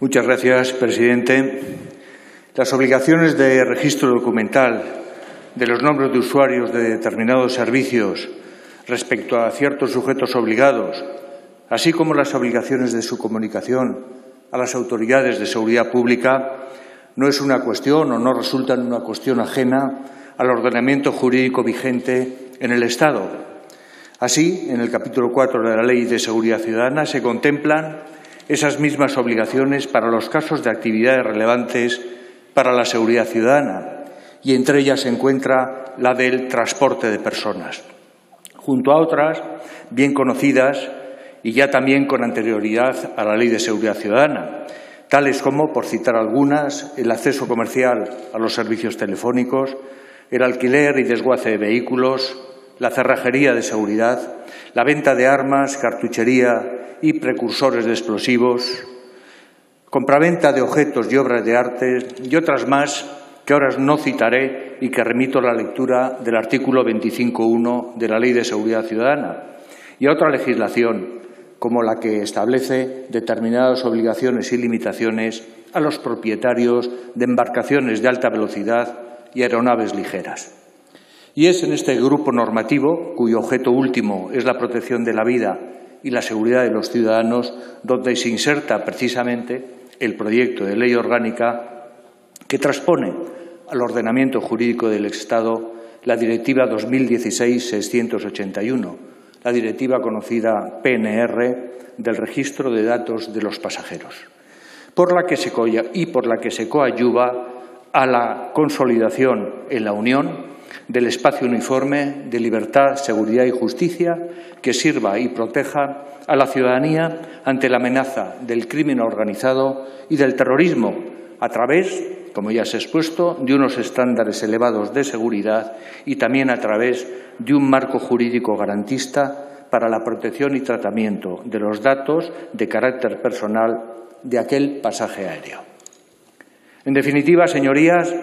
Muchas gracias, presidente. Las obligaciones de registro documental de los nombres de usuarios de determinados servicios respecto a ciertos sujetos obligados, así como las obligaciones de su comunicación a las autoridades de seguridad pública, no es una cuestión o no resultan una cuestión ajena al ordenamiento jurídico vigente en el Estado. Así, en el capítulo 4 de la Ley de Seguridad Ciudadana se contemplan esas mismas obligaciones para los casos de actividades relevantes para la seguridad ciudadana y entre ellas se encuentra la del transporte de personas, junto a otras bien conocidas y ya también con anterioridad a la Ley de Seguridad Ciudadana, tales como, por citar algunas, el acceso comercial a los servicios telefónicos, el alquiler y desguace de vehículos, la cerrajería de seguridad, la venta de armas, cartuchería y precursores de explosivos, compraventa de objetos y obras de arte y otras más que ahora no citaré y que remito a la lectura del artículo 25.1 de la Ley de Seguridad Ciudadana y a otra legislación como la que establece determinadas obligaciones y limitaciones a los propietarios de embarcaciones de alta velocidad y aeronaves ligeras. Y es en este grupo normativo, cuyo objeto último es la protección de la vida y la seguridad de los ciudadanos, donde se inserta precisamente el proyecto de ley orgánica que transpone al ordenamiento jurídico del Estado la Directiva 2016-681, la directiva conocida PNR del registro de datos de los pasajeros, por la que se y por la que se coadyuva a la consolidación en la Unión del espacio uniforme de libertad, seguridad y justicia que sirva y proteja a la ciudadanía ante la amenaza del crimen organizado y del terrorismo a través, como ya se ha expuesto, de unos estándares elevados de seguridad y también a través de un marco jurídico garantista para la protección y tratamiento de los datos de carácter personal de aquel pasaje aéreo. En definitiva, señorías,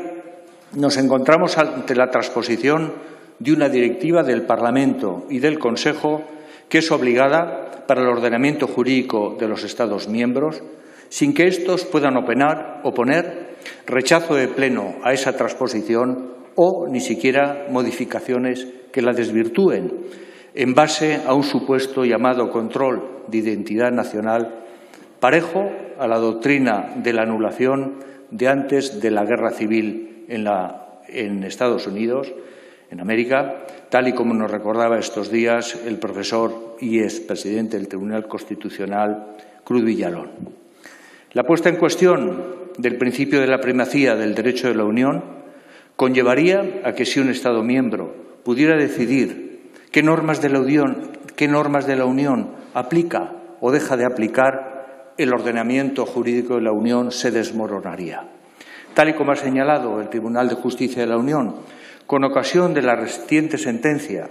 nos encontramos ante la transposición de una directiva del Parlamento y del Consejo que es obligada para el ordenamiento jurídico de los Estados miembros, sin que éstos puedan opinar, oponer rechazo de pleno a esa transposición o ni siquiera modificaciones que la desvirtúen, en base a un supuesto llamado control de identidad nacional parejo a la doctrina de la anulación de antes de la guerra civil en, en Estados Unidos, en América, tal y como nos recordaba estos días el profesor y ex presidente del Tribunal Constitucional, Cruz Villalón. La puesta en cuestión del principio de la primacía del derecho de la Unión conllevaría a que si un Estado miembro pudiera decidir qué normas de la Unión, qué normas de la Unión aplica o deja de aplicar, el ordenamiento jurídico de la Unión se desmoronaría. Tal y como ha señalado el Tribunal de Justicia de la Unión, con ocasión de la reciente sentencia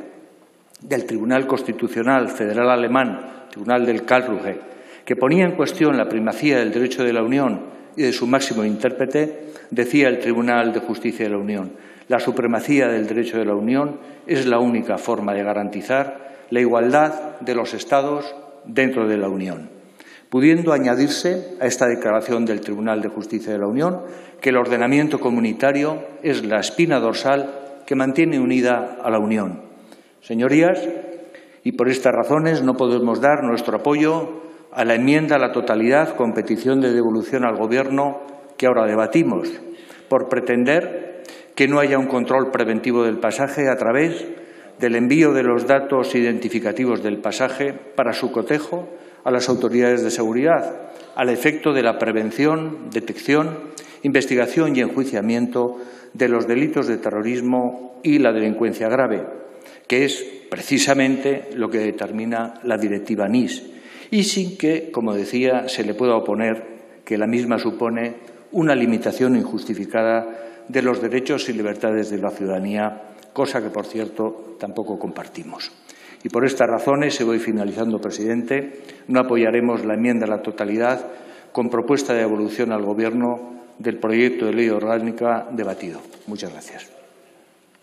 del Tribunal Constitucional Federal Alemán, Tribunal del Karlsruhe, que ponía en cuestión la primacía del derecho de la Unión y de su máximo intérprete, decía el Tribunal de Justicia de la Unión, la supremacía del derecho de la Unión es la única forma de garantizar la igualdad de los Estados dentro de la Unión, pudiendo añadirse a esta declaración del Tribunal de Justicia de la Unión que el ordenamiento comunitario es la espina dorsal que mantiene unida a la Unión. Señorías, y por estas razones no podemos dar nuestro apoyo a la enmienda a la totalidad con petición de devolución al Gobierno que ahora debatimos, por pretender que no haya un control preventivo del pasaje a través del envío de los datos identificativos del pasaje para su cotejo a las autoridades de seguridad, al efecto de la prevención, detección, investigación y enjuiciamiento de los delitos de terrorismo y la delincuencia grave, que es precisamente lo que determina la directiva NIS, y sin que, como decía, se le pueda oponer que la misma supone una limitación injustificada de los derechos y libertades de la ciudadanía, cosa que, por cierto, tampoco compartimos. Y por estas razones, y voy finalizando, presidente, no apoyaremos la enmienda a la totalidad con propuesta de evolución al Gobierno del proyecto de ley orgánica debatido. Muchas gracias.